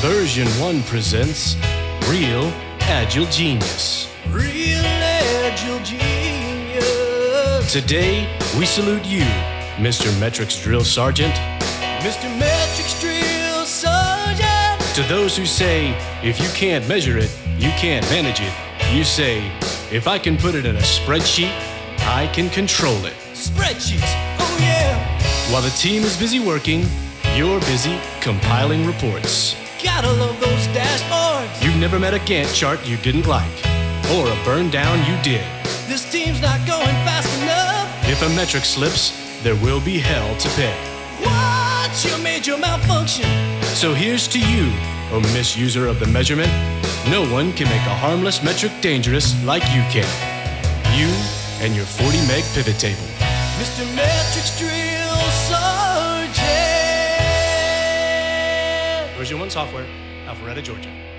Version 1 presents Real Agile Genius. Real agile genius. Today, we salute you, Mr. Metrics Drill Sergeant. Mr. Metrics Drill Sergeant. To those who say, if you can't measure it, you can't manage it, you say, if I can put it in a spreadsheet, I can control it. Spreadsheets. Oh, yeah. While the team is busy working, you're busy compiling reports. Gotta love those dashboards. You've never met a Gantt chart you didn't like, or a burn down you did. This team's not going fast enough. If a metric slips, there will be hell to pay. What's your major malfunction? So here's to you, O misuser of the measurement. No one can make a harmless metric dangerous like you can. You and your 40 meg pivot table. Mr. Metrics Drill VersionOne software, Alpharetta, Georgia.